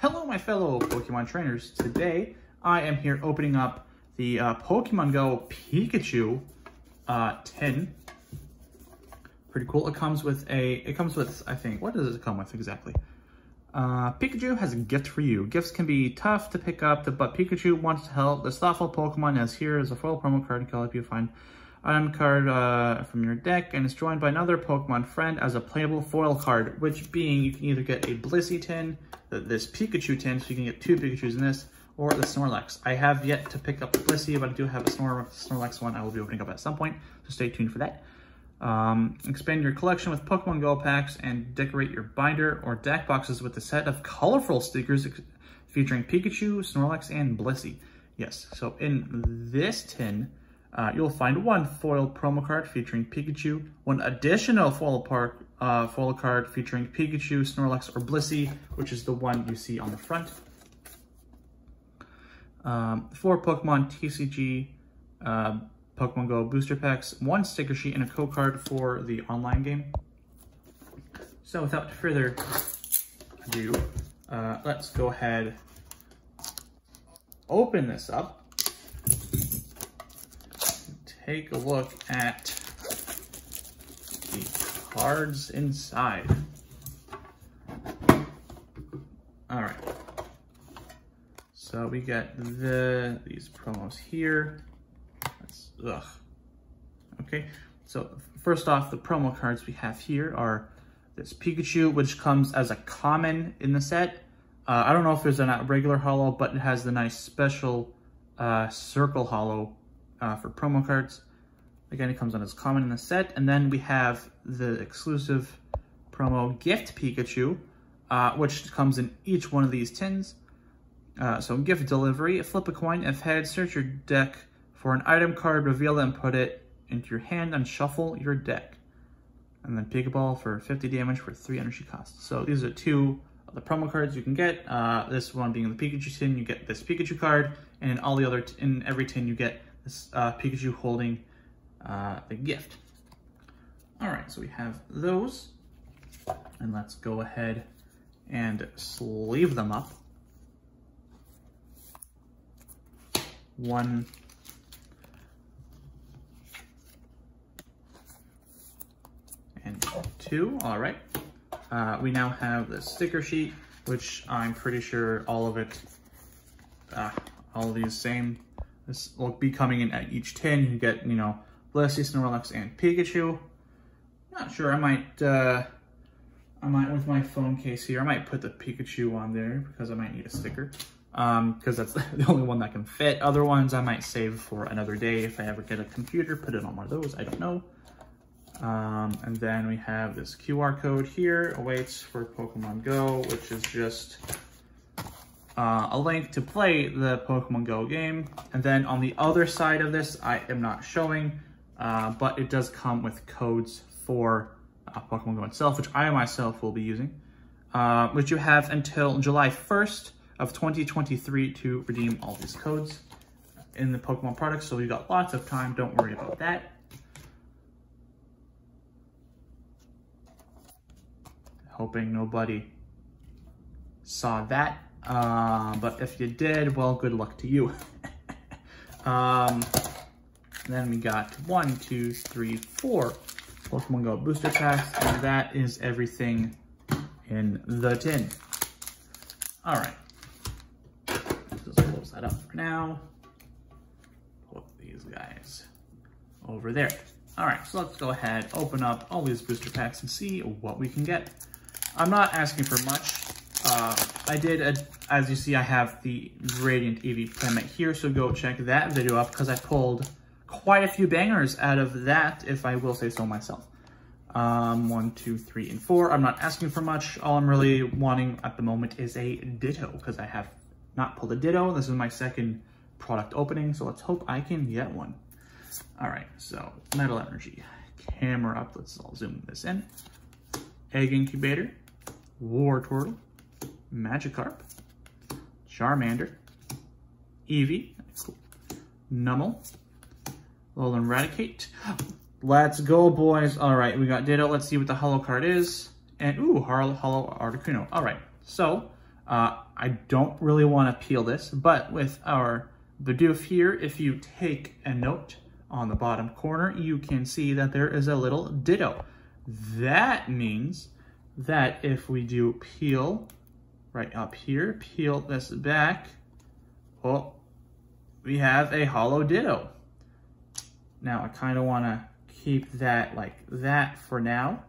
Hello, my fellow Pokemon trainers. Today, I am here opening up the uh, Pokemon Go Pikachu uh, tin. Pretty cool. It comes with a, it comes with, I think, what does it come with exactly? Uh, Pikachu has a gift for you. Gifts can be tough to pick up, but Pikachu wants to help. This thoughtful Pokemon is here as a foil promo card to help you find item card uh, from your deck and is joined by another Pokemon friend as a playable foil card, which being you can either get a Blissey tin, this Pikachu tin, so you can get two Pikachus in this, or the Snorlax. I have yet to pick up the Blissey, but I do have a Snor Snorlax one I will be opening up at some point, so stay tuned for that. Um, expand your collection with Pokemon Go packs and decorate your binder or deck boxes with a set of colorful stickers featuring Pikachu, Snorlax, and Blissey. Yes, so in this tin, uh, you'll find one foil promo card featuring Pikachu, one additional foil, part, uh, foil card featuring Pikachu, Snorlax, or Blissey, which is the one you see on the front. Um, four Pokemon TCG uh, Pokemon Go booster packs, one sticker sheet, and a code card for the online game. So without further ado, uh, let's go ahead, open this up take a look at the cards inside. All right. So we got the these promos here. That's, ugh. Okay, so first off, the promo cards we have here are this Pikachu, which comes as a common in the set. Uh, I don't know if there's a regular hollow, but it has the nice special uh, circle holo uh, for promo cards. Again, it comes on as common in the set. And then we have the exclusive promo Gift Pikachu, uh, which comes in each one of these tins. Uh, so gift delivery, flip a coin, if head, search your deck for an item card, reveal it and put it into your hand and shuffle your deck. And then Pokeball for 50 damage for 3 energy cost. So these are two of the promo cards you can get. Uh, this one being the Pikachu tin, you get this Pikachu card, and in all the other, in every tin you get this uh, Pikachu holding uh, the gift. All right, so we have those. And let's go ahead and sleeve them up. One and two, all right. Uh, we now have the sticker sheet, which I'm pretty sure all of it, uh, all of these same this will be coming in at each 10. You can get, you know, Blissey, Snorlax, and Pikachu. Not sure, I might, uh, I might, with my phone case here, I might put the Pikachu on there because I might need a sticker. Um, because that's the only one that can fit. Other ones I might save for another day if I ever get a computer, put it on one of those, I don't know. Um, and then we have this QR code here, awaits for Pokemon Go, which is just uh, a link to play the Pokemon Go game. And then on the other side of this, I am not showing, uh, but it does come with codes for uh, Pokemon Go itself, which I myself will be using, uh, which you have until July 1st of 2023 to redeem all these codes in the Pokemon products. So you got lots of time, don't worry about that. Hoping nobody saw that uh, but if you did, well, good luck to you. um, then we got one, two, three, four Pokemon Go booster packs, and that is everything in the tin. All right, just close that up for now. Put these guys over there. All right, so let's go ahead, open up all these booster packs and see what we can get. I'm not asking for much. Uh, I did, a, as you see, I have the Radiant Eevee playmat here, so go check that video up because I pulled quite a few bangers out of that, if I will say so myself. Um, one, two, three, and four. I'm not asking for much. All I'm really wanting at the moment is a Ditto because I have not pulled a Ditto. This is my second product opening, so let's hope I can get one. All right, so Metal Energy, camera up. Let's all zoom this in. Egg Incubator, Wartortle, Magikarp, Charmander, Eevee. Numel, Alolan Raticate. Let's go, boys. All right, we got Ditto. Let's see what the holo card is. And, ooh, holo Articuno. All right, so Uh, I don't really want to peel this, but with our Bidoof here, if you take a note on the bottom corner, you can see that there is a little ditto. That means that if we do peel right up here, peel this back, well, we have a hollow ditto. Now I kind of want to keep that like that for now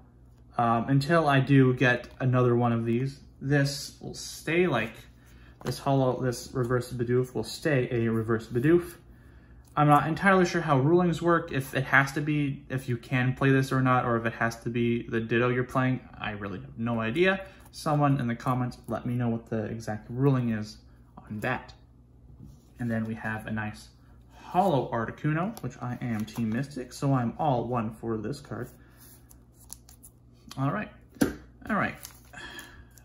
um, until I do get another one of these. This will stay like this hollow, this reverse Bidoof will stay a reverse Bidoof. I'm not entirely sure how rulings work, if it has to be, if you can play this or not, or if it has to be the Ditto you're playing. I really have no idea. Someone in the comments, let me know what the exact ruling is on that. And then we have a nice hollow Articuno, which I am Team Mystic, so I'm all one for this card. All right, all right.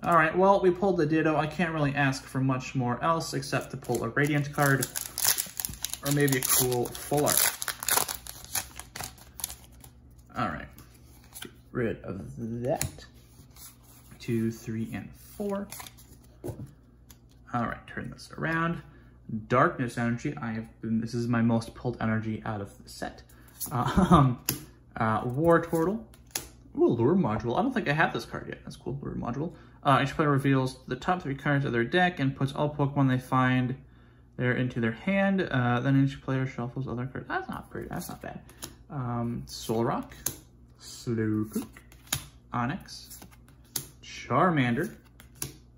All right, well, we pulled the Ditto. I can't really ask for much more else except to pull a Radiant card or maybe a cool full art. All right, get rid of that. Two, three, and four. All right, turn this around. Darkness energy, I have been, this is my most pulled energy out of the set. Um, uh, Wartortle. Ooh, Lure Module. I don't think I have this card yet. That's cool, Lure Module. Uh, each player reveals the top three cards of their deck and puts all Pokemon they find there into their hand. Uh, then each player shuffles other cards. That's not pretty. That's not bad. Um, Solrock, Slowpoke, Onix, Charmander,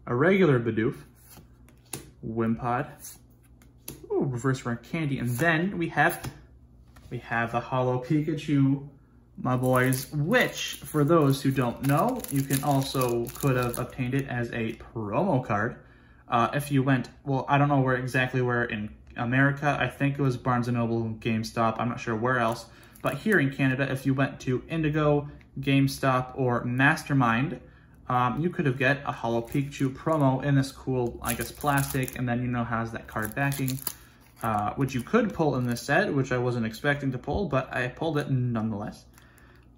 a regular Bidoof, Wimpod, ooh, reverse rare candy, and then we have we have a hollow Pikachu my boys, which, for those who don't know, you can also could have obtained it as a promo card. Uh, if you went, well, I don't know where exactly where in America, I think it was Barnes & Noble, GameStop, I'm not sure where else, but here in Canada, if you went to Indigo, GameStop, or Mastermind, um, you could have get a Hollow Pikachu promo in this cool, I guess, plastic, and then you know has that card backing, uh, which you could pull in this set, which I wasn't expecting to pull, but I pulled it nonetheless.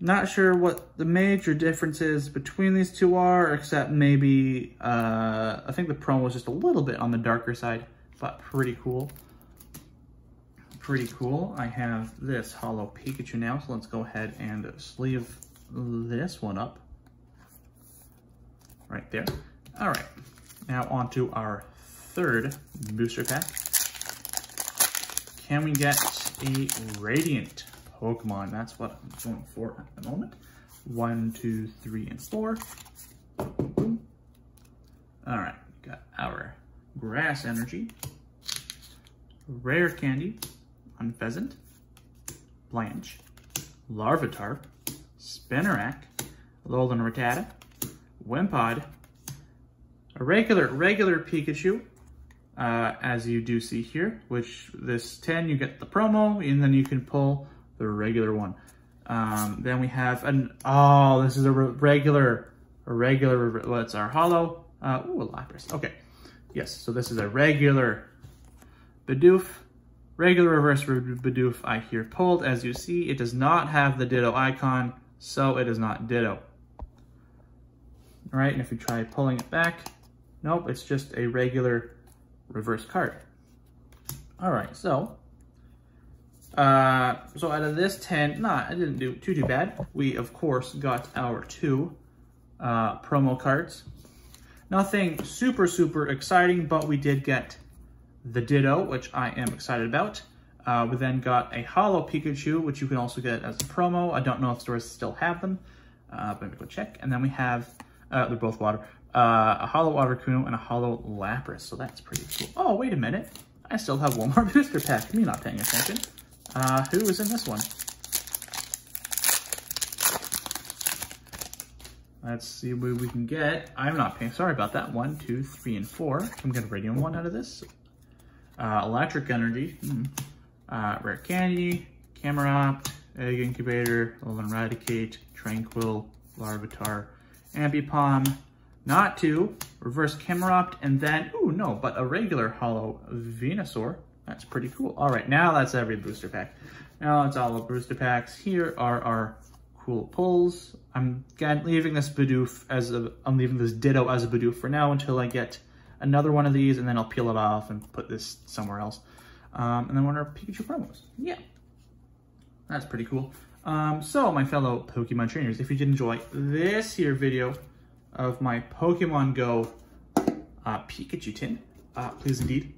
Not sure what the major differences between these two are, except maybe, uh, I think the promo was just a little bit on the darker side, but pretty cool. Pretty cool. I have this Hollow Pikachu now, so let's go ahead and sleeve this one up. Right there. All right, now on to our third booster pack. Can we get a Radiant Pokemon. That's what I'm going for at the moment. One, two, three, and four. All right, got our Grass Energy, Rare Candy, Unfezant, Blanche, Larvitar, Spinarak, Alolan Rattata, Wimpod, a regular, regular Pikachu, uh, as you do see here, which this 10, you get the promo, and then you can pull the regular one. Um, then we have an, oh, this is a regular, a regular, what's our hollow? Uh, ooh, a Lapras. Okay. Yes, so this is a regular Bidoof. Regular reverse Bidoof I here pulled. As you see, it does not have the Ditto icon, so it is not Ditto. All right, and if we try pulling it back, nope, it's just a regular reverse card. All right, so uh, so out of this 10, nah, I didn't do too, too bad. We, of course, got our two uh, promo cards. Nothing super, super exciting, but we did get the Ditto, which I am excited about. Uh, we then got a Hollow Pikachu, which you can also get as a promo. I don't know if stores still have them, uh, but I'm gonna go check. And then we have, uh, they're both water, uh, a Hollow Articuno and a Hollow Lapras, so that's pretty cool. Oh, wait a minute. I still have one more booster pack. Me not paying attention. Uh, who was in this one? Let's see what we can get. I'm not paying, sorry about that. One, two, three, and four. I'm gonna radium one out of this. Uh, electric energy, mm. uh, rare candy, Camera egg incubator, eradicate, Tranquill, larvitar, ambipom, not two, reverse Camerupt, and then, ooh, no, but a regular hollow Venusaur. That's pretty cool. All right, now that's every booster pack. Now it's all the booster packs. Here are our cool pulls. I'm leaving this Bidoof as a, I'm leaving this Ditto as a Bidoof for now until I get another one of these, and then I'll peel it off and put this somewhere else. Um, and then one of our Pikachu promos. Yeah, that's pretty cool. Um, so, my fellow Pokemon trainers, if you did enjoy this here video of my Pokemon Go uh, Pikachu tin, uh, please indeed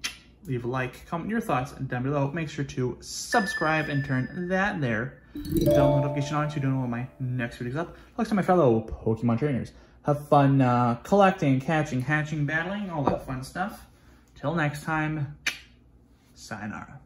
leave a like, comment your thoughts down below. Make sure to subscribe and turn that there. Bell notification on so you don't know when my next video's up. Thanks to my fellow Pokemon trainers. Have fun uh, collecting, catching, hatching, battling, all that fun stuff. Till next time, sayonara.